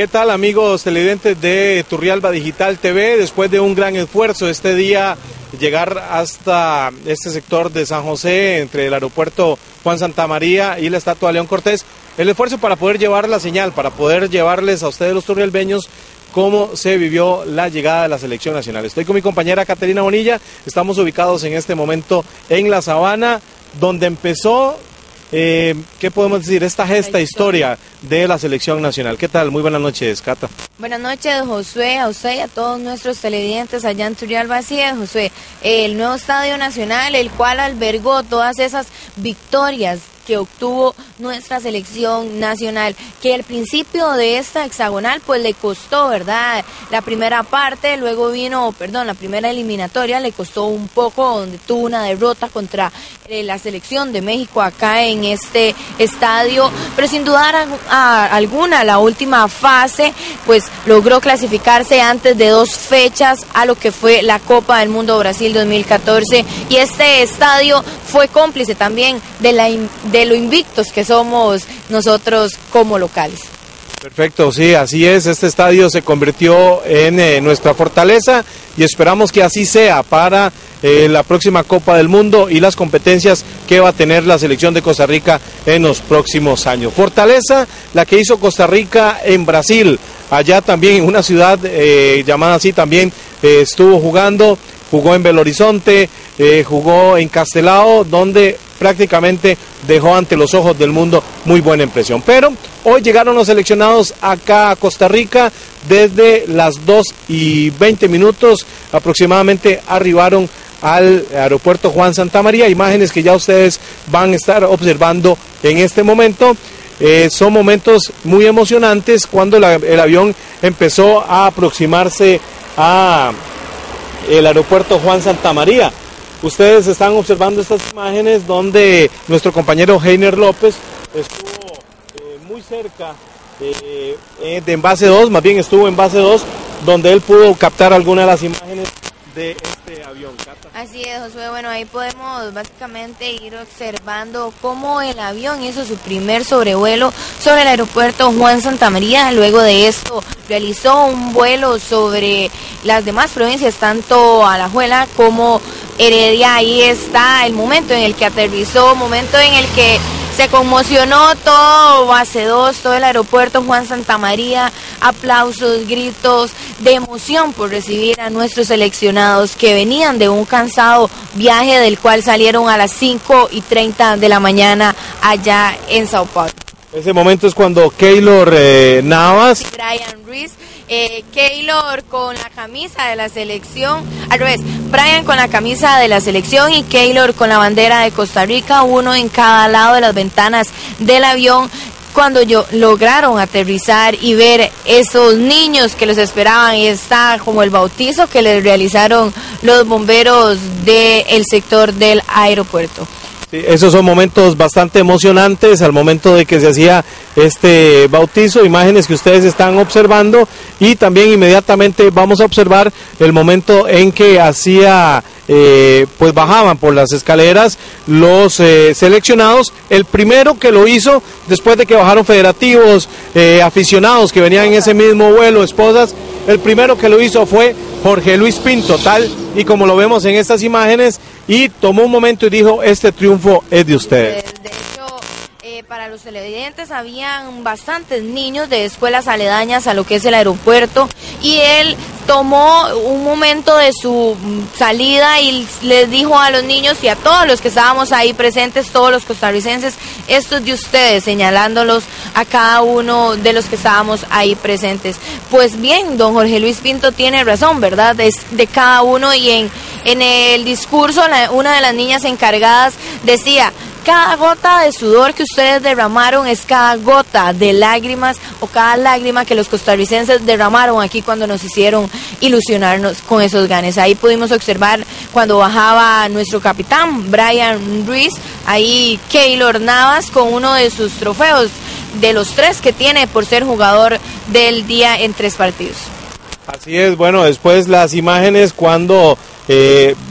¿Qué tal amigos televidentes de Turrialba Digital TV? Después de un gran esfuerzo este día llegar hasta este sector de San José entre el aeropuerto Juan Santa María y la estatua de León Cortés, el esfuerzo para poder llevar la señal, para poder llevarles a ustedes los turrialbeños cómo se vivió la llegada de la selección nacional. Estoy con mi compañera Caterina Bonilla, estamos ubicados en este momento en la sabana, donde empezó eh, ¿Qué podemos decir? Esta gesta historia de la selección nacional. ¿Qué tal? Muy buenas noches, Cata. Buenas noches, Josué, a usted y a todos nuestros televidentes allá en Turialba. Así es, Josué. El nuevo Estadio Nacional, el cual albergó todas esas victorias que obtuvo nuestra selección nacional, que al principio de esta hexagonal pues le costó, ¿verdad? La primera parte, luego vino, perdón, la primera eliminatoria le costó un poco, donde tuvo una derrota contra eh, la selección de México acá en este estadio, pero sin dudar alguna, la última fase pues logró clasificarse antes de dos fechas a lo que fue la Copa del Mundo Brasil 2014 y este estadio fue cómplice también de la de lo invictos que somos nosotros como locales. Perfecto, sí, así es. Este estadio se convirtió en eh, nuestra fortaleza y esperamos que así sea para eh, la próxima Copa del Mundo y las competencias que va a tener la selección de Costa Rica en los próximos años. Fortaleza, la que hizo Costa Rica en Brasil, allá también en una ciudad eh, llamada así también estuvo jugando, jugó en Belo Horizonte, jugó en Castelao, donde prácticamente dejó ante los ojos del mundo muy buena impresión. Pero hoy llegaron los seleccionados acá a Costa Rica desde las 2 y 20 minutos aproximadamente arribaron al aeropuerto Juan Santa María, imágenes que ya ustedes van a estar observando en este momento. Eh, son momentos muy emocionantes cuando el avión empezó a aproximarse a el aeropuerto Juan Santa María. Ustedes están observando estas imágenes donde nuestro compañero Heiner López estuvo eh, muy cerca eh, eh, de envase 2, más bien estuvo en base 2, donde él pudo captar algunas de las imágenes de este avión. Así es, Josué. Bueno, ahí podemos básicamente ir observando cómo el avión hizo su primer sobrevuelo sobre el aeropuerto Juan Santa María. Luego de esto realizó un vuelo sobre las demás provincias, tanto Alajuela como Heredia. Ahí está el momento en el que aterrizó, momento en el que se conmocionó todo base 2, todo el aeropuerto Juan Santa María, aplausos, gritos de emoción por recibir a nuestros seleccionados que venían de un cansado viaje del cual salieron a las 5 y 30 de la mañana allá en Sao Paulo. Ese momento es cuando Keylor eh, Navas. Brian Ruiz eh, Keylor con la camisa de la selección, al revés, Brian con la camisa de la selección y Keylor con la bandera de Costa Rica, uno en cada lado de las ventanas del avión cuando yo lograron aterrizar y ver esos niños que los esperaban y está como el bautizo que les realizaron los bomberos del sector del aeropuerto esos son momentos bastante emocionantes al momento de que se hacía este bautizo, imágenes que ustedes están observando y también inmediatamente vamos a observar el momento en que hacía eh, pues bajaban por las escaleras los eh, seleccionados. El primero que lo hizo después de que bajaron federativos, eh, aficionados que venían en ese mismo vuelo, esposas, el primero que lo hizo fue Jorge Luis Pinto, tal y como lo vemos en estas imágenes, y tomó un momento y dijo, este triunfo es de ustedes. Para los televidentes habían bastantes niños de escuelas aledañas a lo que es el aeropuerto y él tomó un momento de su salida y les dijo a los niños y a todos los que estábamos ahí presentes, todos los costarricenses, esto es de ustedes, señalándolos a cada uno de los que estábamos ahí presentes. Pues bien, don Jorge Luis Pinto tiene razón, ¿verdad? Es de cada uno y en, en el discurso una de las niñas encargadas decía, cada gota de sudor que ustedes derramaron es cada gota de lágrimas o cada lágrima que los costarricenses derramaron aquí cuando nos hicieron ilusionarnos con esos ganes. Ahí pudimos observar cuando bajaba nuestro capitán Brian Ruiz, ahí Keylor Navas con uno de sus trofeos, de los tres que tiene por ser jugador del día en tres partidos. Así es, bueno, después las imágenes cuando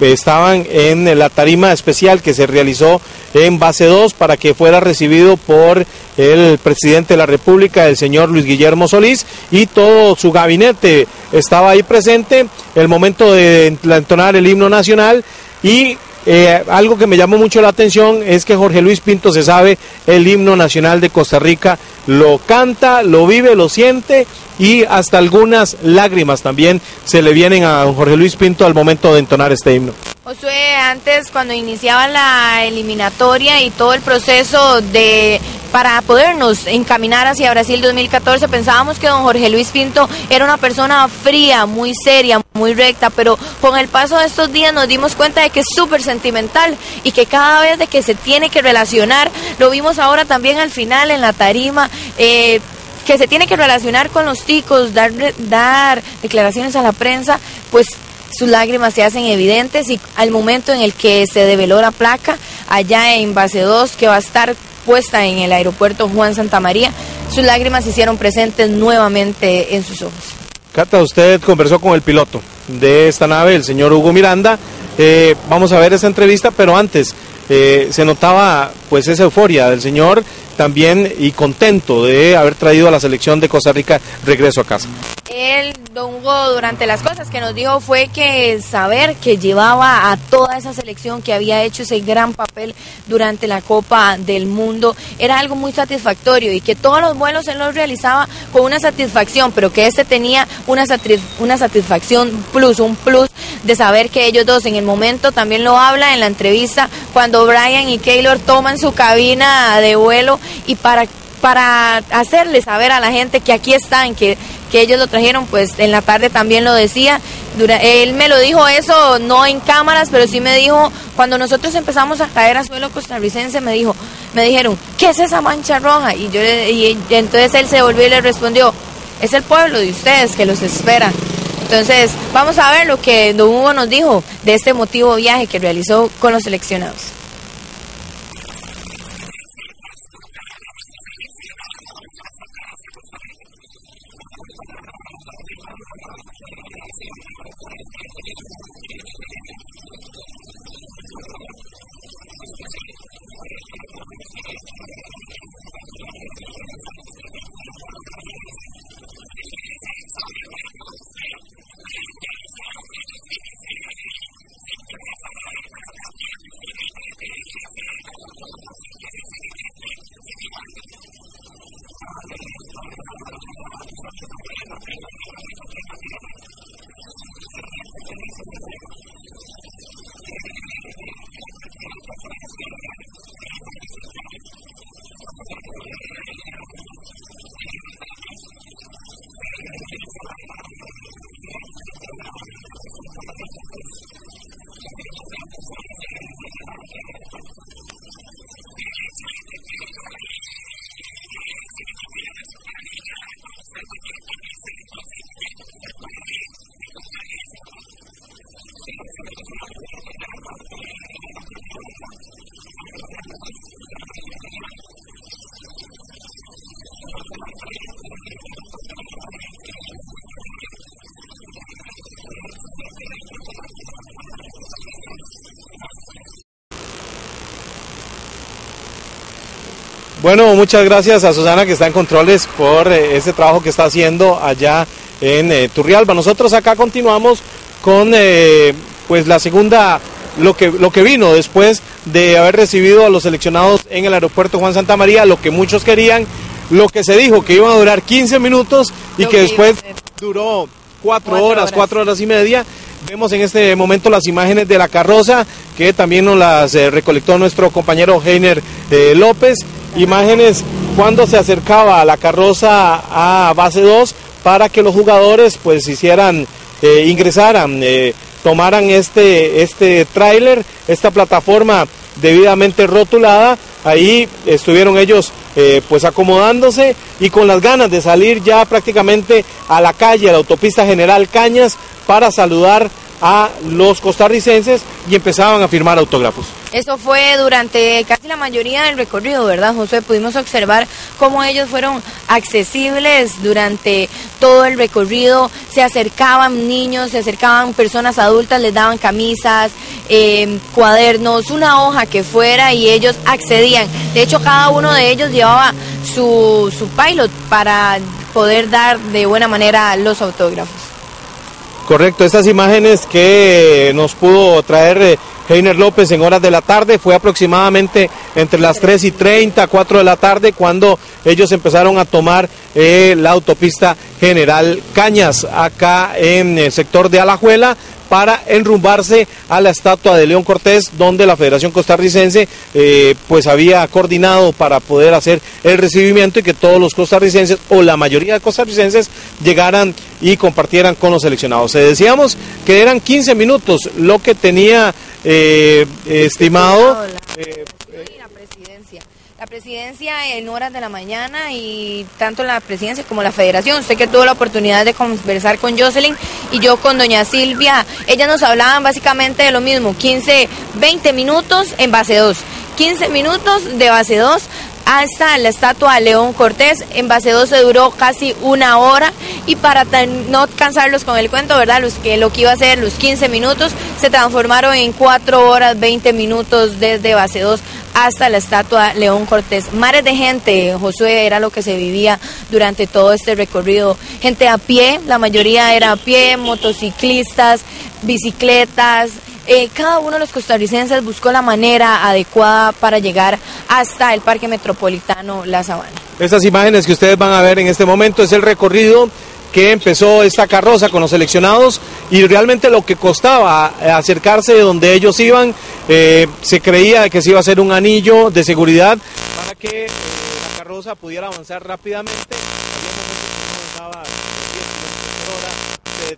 estaban en la tarima especial que se realizó en base 2 para que fuera recibido por el presidente de la República, el señor Luis Guillermo Solís, y todo su gabinete estaba ahí presente, el momento de entonar el himno nacional y eh, algo que me llamó mucho la atención es que Jorge Luis Pinto se sabe el himno nacional de Costa Rica, lo canta, lo vive, lo siente y hasta algunas lágrimas también se le vienen a Jorge Luis Pinto al momento de entonar este himno. Josué, antes cuando iniciaba la eliminatoria y todo el proceso de para podernos encaminar hacia Brasil 2014 pensábamos que don Jorge Luis Pinto era una persona fría, muy seria, muy recta, pero con el paso de estos días nos dimos cuenta de que es súper sentimental y que cada vez de que se tiene que relacionar, lo vimos ahora también al final en la tarima, eh, que se tiene que relacionar con los ticos, dar, dar declaraciones a la prensa, pues sus lágrimas se hacen evidentes y al momento en el que se develó la placa allá en base 2 que va a estar puesta en el aeropuerto Juan Santa María, sus lágrimas se hicieron presentes nuevamente en sus ojos. Cata, usted conversó con el piloto de esta nave, el señor Hugo Miranda. Eh, vamos a ver esa entrevista, pero antes eh, se notaba pues esa euforia del señor también y contento de haber traído a la selección de Costa Rica regreso a casa. Él, don Hugo, durante las cosas que nos dijo fue que saber que llevaba a toda esa selección que había hecho ese gran papel durante la Copa del Mundo era algo muy satisfactorio y que todos los vuelos él los realizaba con una satisfacción, pero que este tenía una, una satisfacción plus, un plus de saber que ellos dos en el momento también lo habla en la entrevista cuando Brian y Keylor toman su cabina de vuelo y para para hacerle saber a la gente que aquí están, que, que ellos lo trajeron, pues en la tarde también lo decía. él me lo dijo eso, no en cámaras, pero sí me dijo, cuando nosotros empezamos a caer a suelo costarricense, me dijo, me dijeron, ¿qué es esa mancha roja? Y yo y entonces él se volvió y le respondió, es el pueblo de ustedes que los espera. Entonces, vamos a ver lo que Don Hugo nos dijo de este motivo viaje que realizó con los seleccionados. Bueno, muchas gracias a Susana que está en controles por eh, ese trabajo que está haciendo allá en eh, Turrialba. Nosotros acá continuamos con eh, pues la segunda, lo que, lo que vino después de haber recibido a los seleccionados en el aeropuerto Juan Santa María, lo que muchos querían, lo que se dijo que iban a durar 15 minutos y que, después duró cuatro, horas, horas, cuatro horas y media. Vemos en este momento las imágenes de la carroza que también nos las recolectó nuestro compañero Heiner López. Imágenes cuando se acercaba la carroza a base 2 para que los jugadores pues hicieran, eh, ingresaran, eh, tomaran este, este tráiler, esta plataforma debidamente rotulada, ahí estuvieron ellos eh, pues acomodándose y con las ganas de salir ya prácticamente a la calle, a la autopista General Cañas, para saludar a los costarricenses y empezaban a firmar autógrafos. Eso fue durante casi la mayoría del recorrido, ¿verdad, José? Pudimos observar cómo ellos fueron accesibles durante todo el recorrido. Se acercaban niños, se acercaban personas adultas, les daban camisas, eh, cuadernos, una hoja que fuera y ellos accedían. De hecho, cada uno de ellos llevaba su, su pilot para poder dar de buena manera los autógrafos. Correcto, estas imágenes que nos pudo traer eh, Heiner López en horas de la tarde fue aproximadamente entre las 3 y 30, 4 de la tarde cuando ellos empezaron a tomar eh, la autopista General Cañas acá en el sector de Alajuela para enrumbarse a la estatua de León Cortés, donde la Federación Costarricense eh, pues había coordinado para poder hacer el recibimiento y que todos los costarricenses o la mayoría de costarricenses llegaran y compartieran con los seleccionados. Se decíamos que eran 15 minutos lo que tenía eh, estimado. Eh, la presidencia en horas de la mañana y tanto la presidencia como la federación. Sé que tuvo la oportunidad de conversar con Jocelyn y yo con doña Silvia. Ellas nos hablaban básicamente de lo mismo, 15, 20 minutos en base 2. 15 minutos de base 2 hasta la estatua León Cortés. En base 2 se duró casi una hora y para no cansarlos con el cuento, ¿verdad? Los que, lo que iba a ser los 15 minutos se transformaron en 4 horas 20 minutos desde base 2 hasta la estatua León Cortés. Mares de gente, Josué, era lo que se vivía durante todo este recorrido. Gente a pie, la mayoría era a pie, motociclistas, bicicletas, eh, cada uno de los costarricenses buscó la manera adecuada para llegar hasta el Parque Metropolitano La Sabana. Estas imágenes que ustedes van a ver en este momento es el recorrido que empezó esta carroza con los seleccionados y realmente lo que costaba eh, acercarse de donde ellos iban, eh, se creía que se iba a hacer un anillo de seguridad para que la carroza pudiera avanzar rápidamente.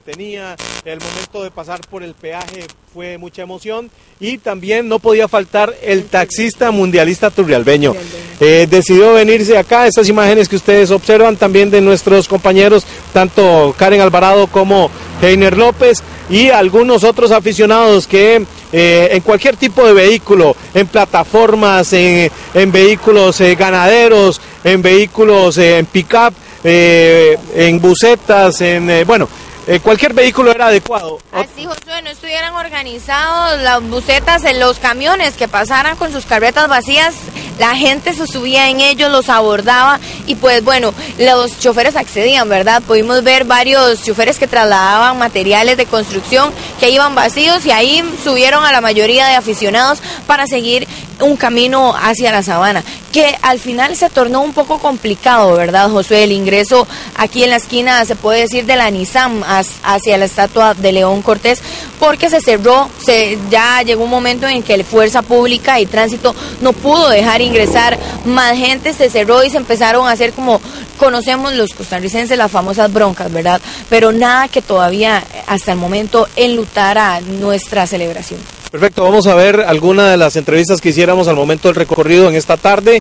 Detenía, el momento de pasar por el peaje fue mucha emoción y también no podía faltar el taxista mundialista turrialbeño. Eh, decidió venirse acá, estas imágenes que ustedes observan también de nuestros compañeros, tanto Karen Alvarado como Heiner López y algunos otros aficionados que eh, en cualquier tipo de vehículo, en plataformas, en, vehículos eh, ganaderos, en vehículos en pick-up, en bucetas, en, bueno, eh, cualquier vehículo era adecuado. Así, Josué, no estuvieran organizados las bucetas en los camiones que pasaran con sus carretas vacías, la gente se subía en ellos, los abordaba y pues bueno, los choferes accedían, ¿verdad? Pudimos ver varios choferes que trasladaban materiales de construcción que iban vacíos y ahí subieron a la mayoría de aficionados para seguir un camino hacia la sabana, que al final se tornó un poco complicado, ¿verdad, Josué? El ingreso aquí en la esquina, se puede decir, de la Nizam hacia la estatua de León Cortés, porque se cerró, se, ya llegó un momento en que la fuerza pública y tránsito no pudo dejar ingresar más gente, se cerró y se empezaron a hacer como conocemos los costarricenses las famosas broncas, ¿verdad? Pero nada que todavía hasta el momento enlutara nuestra celebración. Perfecto, vamos a ver alguna de las entrevistas que hiciéramos al momento del recorrido en esta tarde.